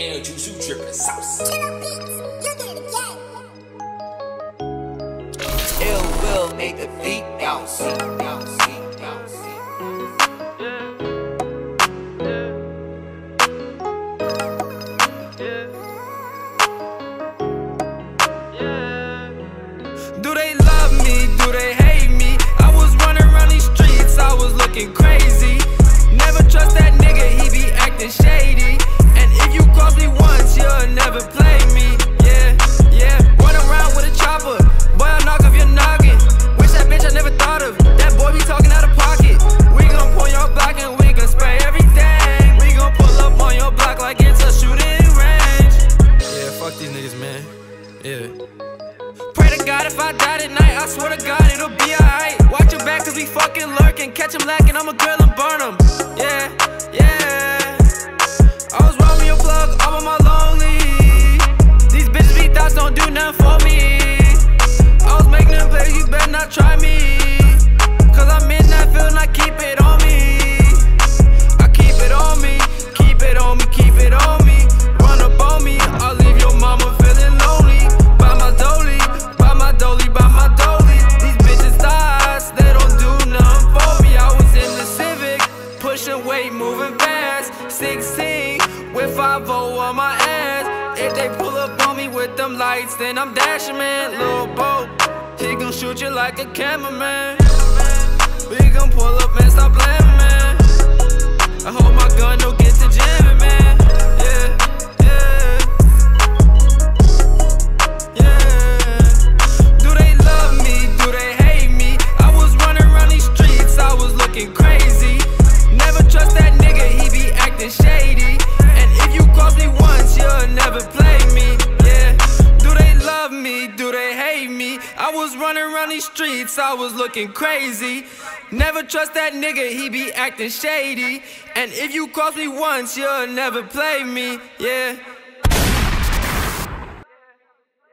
And juice, you dripping sauce. Ill will make the beat bounce. These niggas, man. Yeah. Pray to God if I die tonight, I swear to God it'll be alright. Watch your back cause we fucking lurking. Catch him lacking, I'ma grill and burn him. 16 with 5 on my ass. If they pull up on me with them lights, then I'm dashing, man. Little boat, he gon' shoot you like a cameraman. We gon' pull up and stop blaming, man. I hold my gun, don't get to jamming, man. Yeah, yeah, yeah. I was running around these streets, I was looking crazy. Never trust that nigga, he be acting shady. And if you cross me once, you'll never play me. Yeah.